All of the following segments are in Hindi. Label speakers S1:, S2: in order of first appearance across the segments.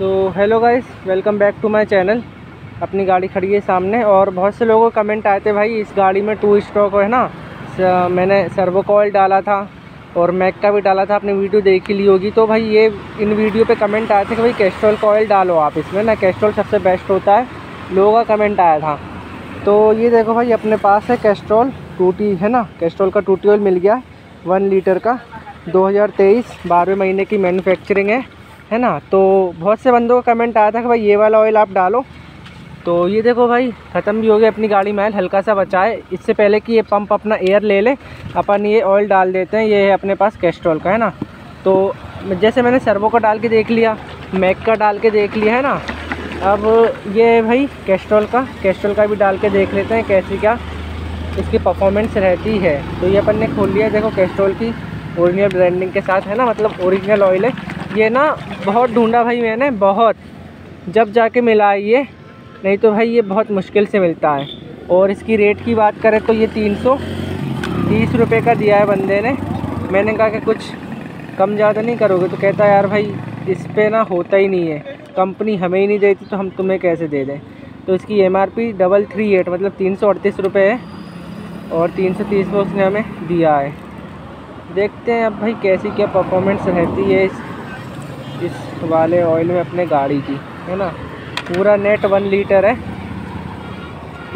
S1: तो hello guys welcome back to my channel अपनी गाड़ी खड़ी है सामने और बहुत से लोगों कमेंट आए थे भाई, इस गाड़ी में टू स्टॉक है ना? मैंने सर्वो कॉल डाला था और मैक का भी डाला था आपने वीडियो देख ही ली होगी। तो भाई ये, इन वीडियो पे कमेंट आए थे कि भाई कैस्ट्रॉल कॉयल डालो आप इसमें ना? कैस्ट्रोल सबसे बेस्ट होता है। लोगों का कमेंट आया था। तो ये देखो भाई, अपने पास है कैस्ट्रॉल टूटी, है ना? कैस्ट्रोल का टूटी ऑयल मिल गया वन लीटर का। 2023 बारहवें महीने की मैन्युफैक्चरिंग है। है ना? तो बहुत से बंदों का कमेंट आया था कि भाई ये वाला ऑयल आप डालो। तो ये देखो भाई, ख़त्म भी हो गया अपनी गाड़ी में हल्का सा बचाए। इससे पहले कि ये पंप अपना एयर ले ले, अपन ये ऑयल डाल देते हैं, ये है अपने पास कैस्ट्रॉल का, है ना? तो जैसे मैंने सर्वो का डाल के देख लिया मैक का डाल के देख लिया, है ना? अब ये भाई कैस्ट्रॉल का कैस्ट्रॉल का भी डाल के देख लेते हैं कैसी क्या इसकी परफॉर्मेंस रहती है। तो ये अपन ने खोल लिया, देखो कैस्ट्रॉल की ओरिजिनल ब्रांडिंग के साथ, है ना? मतलब ओरिजिनल ऑयल है। ये ना बहुत ढूंढा भाई मैंने, बहुत। जब जाके मिला है ये, नहीं तो भाई ये बहुत मुश्किल से मिलता है। और इसकी रेट की बात करें तो ये तीन सौ तीस रुपये का दिया है बंदे ने। मैंने कहा कि कुछ कम ज़्यादा नहीं करोगे तो कहता यार भाई, इस पर ना होता ही नहीं है। कंपनी हमें ही नहीं देती तो हम तुम्हें कैसे दे दें? तो इसकी M R P double three eight मतलब तीन सौ अड़तीस रुपये है। और तीन सौ तीस में उसने हमें दिया है। देखते हैं अब भाई कैसी क्या परफॉर्मेंस रहती है इस इस वाले ऑयल में अपने गाड़ी की, है ना? पूरा नेट वन लीटर है।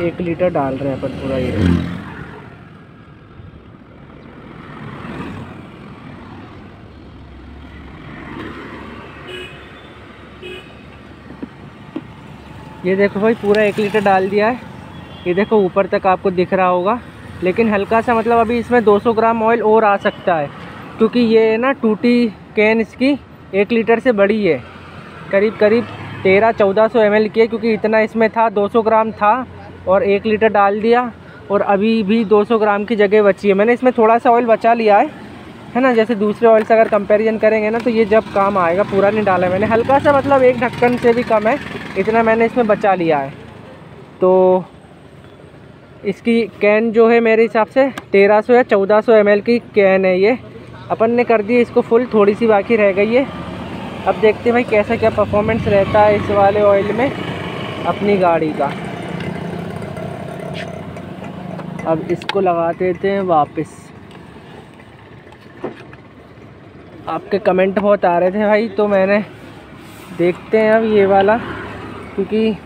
S1: एक लीटर डाल रहे हैं अपन पूरा ये। ये देखो भाई, पूरा एक लीटर डाल दिया है। ये देखो, ऊपर तक आपको दिख रहा होगा। लेकिन हल्का सा मतलब अभी इसमें 200 ग्राम ऑयल और आ सकता है, क्योंकि ये है ना टूटी कैन इसकी एक लीटर से बड़ी है। करीब करीब तेरह, चौदह सौ एमएल की है, क्योंकि इतना इसमें था 200 ग्राम था और एक लीटर डाल दिया और अभी भी 200 ग्राम की जगह बची है। मैंने इसमें थोड़ा सा ऑयल बचा लिया है है ना? जैसे दूसरे ऑयल से अगर कंपैरिजन करेंगे ना तो ये जब काम आएगा, पूरा नहीं डाला मैंने। हल्का सा मतलब एक ढक्कन से भी कम है, इतना मैंने इसमें बचा लिया है। तो इसकी कैन जो है मेरे हिसाब से 1300 या 1400 सौ की कैन है ये। अपन ने कर दी, इसको फुल थोड़ी सी बाकी रह गई है। अब देखते हैं भाई कैसा क्या परफॉर्मेंस रहता है इस वाले ऑयल में, अपनी गाड़ी का। अब इसको लगा देते हैं वापस। आपके कमेंट बहुत आ रहे थे भाई तो मैंने देखते हैं अब ये वाला, क्योंकि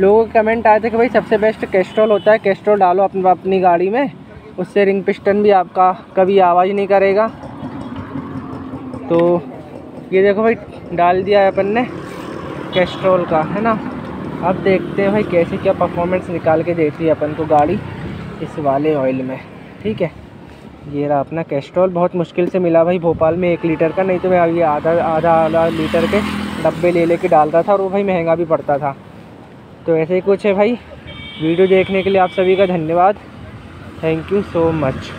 S1: लोगों के कमेंट आए थे कि भाई सबसे बेस्ट कैस्ट्रोल होता है कैस्ट्रॉल डालो अपनी अपनी गाड़ी में, उससे रिंग पिस्टन भी आपका कभी आवाज़ नहीं करेगा। तो ये देखो भाई, डाल दिया है अपन ने कैस्ट्रोल का, है ना? अब देखते हैं भाई कैसे क्या परफॉर्मेंस निकाल के देती है अपन को गाड़ी इस वाले ऑयल में, ठीक है? ये रहा अपना कैस्ट्रोल, बहुत मुश्किल से मिला भाई भोपाल में एक लीटर का, नहीं तो मैं अभी आधा आधा आधा लीटर के डब्बे ले लेके डालता था और वो भाई महँगा भी पड़ता था। तो ऐसे ही कुछ है भाई, वीडियो देखने के लिए आप सभी का धन्यवाद। Thank you so much